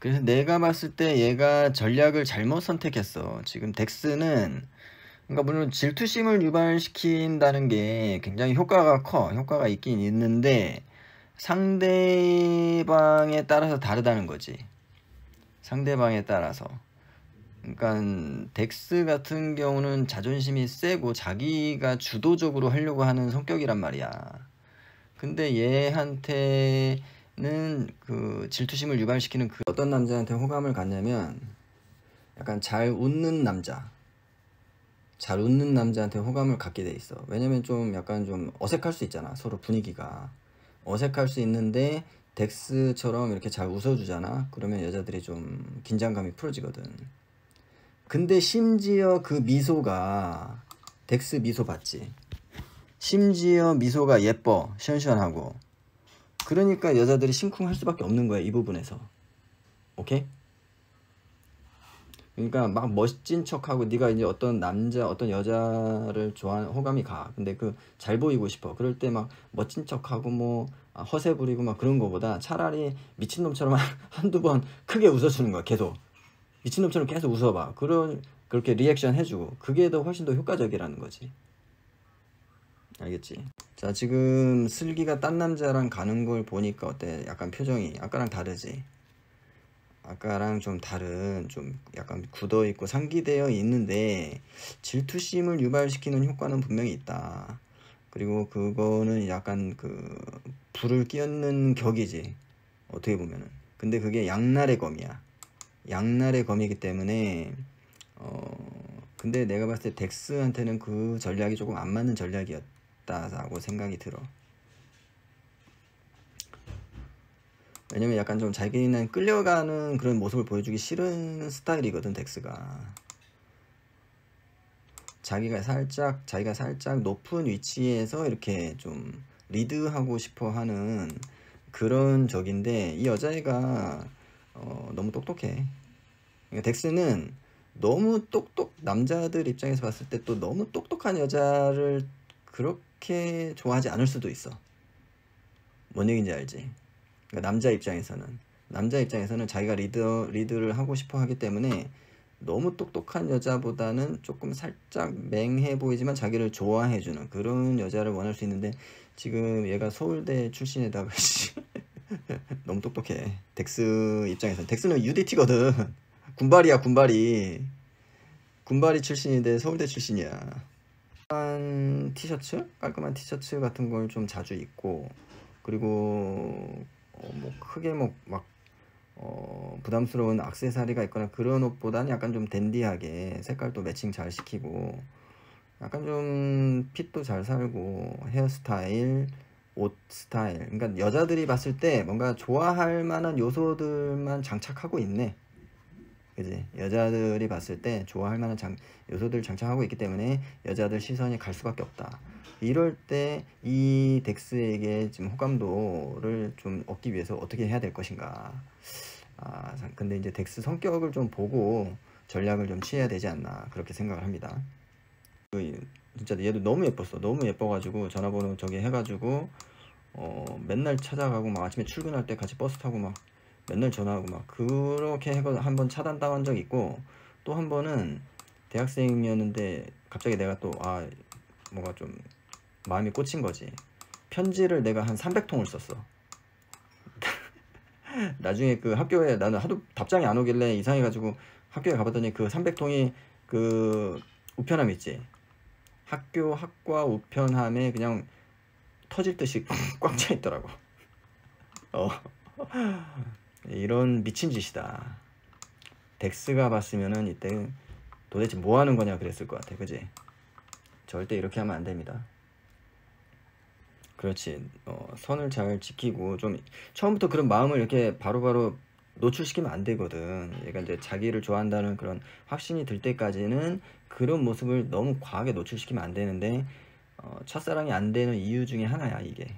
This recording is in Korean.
그래서 내가 봤을 때 얘가 전략을 잘못 선택했어. 지금 덱스는 그러니까 물론 질투심을 유발시킨다는 게 굉장히 효과가 커. 효과가 있긴 있는데 상대방에 따라서 다르다는 거지. 상대방에 따라서. 그러니까 덱스 같은 경우는 자존심이 세고 자기가 주도적으로 하려고 하는 성격이란 말이야. 근데 얘한테는 그 질투심을 유발시키는 그 어떤 남자한테 호감을 갖냐면 약간 잘 웃는 남자. 잘 웃는 남자한테 호감을 갖게 돼 있어. 왜냐면 좀 약간 좀 어색할 수 있잖아. 서로 분위기가. 어색할 수 있는데 덱스처럼 이렇게 잘 웃어주잖아. 그러면 여자들이 좀 긴장감이 풀어지거든. 근데 심지어 그 미소가 덱스 미소 봤지? 심지어 미소가 예뻐, 시원시원하고. 그러니까 여자들이 심쿵할 수밖에 없는 거야, 이 부분에서. 오케이? 그러니까 막 멋진 척하고 네가 이제 어떤 남자 어떤 여자를 좋아하는 호감이 가. 근데 그 잘 보이고 싶어. 그럴 때 막 멋진 척하고 뭐 아, 허세 부리고 막 그런 거보다 차라리 미친놈처럼 한두 번 크게 웃어주는 거야 계속. 미친놈처럼 계속 웃어봐. 그런 그렇게 리액션 해주고. 그게 더 훨씬 더 효과적이라는 거지 알겠지 자 지금 슬기가 딴 남자랑 가는 걸 보니까 어때 약간 표정이 아까랑 다르지 아까랑 좀 다른 좀 약간 굳어 있고 상기되어 있는데 질투심을 유발시키는 효과는 분명히 있다. 그리고 그거는 약간 그 불을 끼얹는 격이지. 어떻게 보면은. 근데 그게 양날의 검이야. 양날의 검이기 때문에 어 근데 내가 봤을 때 덱스한테는 그 전략이 조금 안 맞는 전략이었다 라고 생각이 들어. 왜냐면 약간 좀 자기는 끌려가는 그런 모습을 보여주기 싫은 스타일이거든 덱스가 자기가 살짝 자기가 살짝 높은 위치에서 이렇게 좀 리드하고 싶어 하는 그런 적인데 이 여자애가 어, 너무 똑똑해 그러니까 덱스는 너무 똑똑 남자들 입장에서 봤을 때 또 너무 똑똑한 여자를 그렇게 좋아하지 않을 수도 있어. 뭔 얘기인지 알지? 그러니까 남자 입장에서는. 남자 입장에서는 자기가 리더 리드를 하고 싶어 하기 때문에 너무 똑똑한 여자보다는 조금 살짝 맹해 보이지만 자기를 좋아해 주는 그런 여자를 원할 수 있는데 지금 얘가 서울대 출신에다가 너무 똑똑해. 덱스 입장에서 덱스는 UDT거든. 군발이야 군발이. 군발이 출신인데 서울대 출신이야 깔끔한 티셔츠? 깔끔한 티셔츠 같은 걸 좀 자주 입고 그리고 어, 뭐 크게 뭐막 어, 부담스러운 악세사리가 있거나 그런 옷보다는 약간 좀 dandy하게 색깔도 매칭 잘 시키고 약간 좀 fit도 잘 살고 헤어스타일 옷 스타일. 그러니까 여자들이 봤을 때 뭔가 좋아할 만한 요소들만 장착하고 있네 그지? 여자들이 봤을 때 좋아할 만한 장, 요소들 장착하고 있기 때문에 여자들 시선이 갈 수밖에 없다. 이럴 때 이 덱스에게 지금 호감도를 좀 얻기 위해서 어떻게 해야 될 것인가? 아 근데 이제 덱스 성격을 좀 보고 전략을 좀 취해야 되지 않나 그렇게 생각을 합니다. 그 진짜 얘도 너무 예뻤어. 너무 예뻐가지고 전화번호 저기 해가지고 어 맨날 찾아가고 막 아침에 출근할 때 같이 버스 타고 막 맨날 전화하고 막 그렇게 해가 한번 차단 당한 적 있고 또 한 번은 대학생이었는데 갑자기 내가 또 아 뭔가 좀 마음이 꽂힌 거지. 편지를 내가 한 300통을 썼어. 나중에 그 학교에 나는 하도 답장이 안 오길래 이상해가지고 학교에 가봤더니 그 300통이 그 우편함 있지. 학교 학과 우편함에 그냥 터질 듯이 꽉 차 있더라고. 어 이런 미친 짓이다 덱스가 봤으면은 이때 도대체 뭐 하는 거냐 그랬을 것 같아 그지 절대 이렇게 하면 안 됩니다 그렇지. 어, 선을 잘 지키고 좀 처음부터 그런 마음을 이렇게 바로 바로 노출시키면 안 되거든. 얘가 이제 자기를 좋아한다는 그런 확신이 들 때까지는 그런 모습을 너무 과하게 노출시키면 안 되는데 어, 첫사랑이 안 되는 이유 중에 하나야 이게.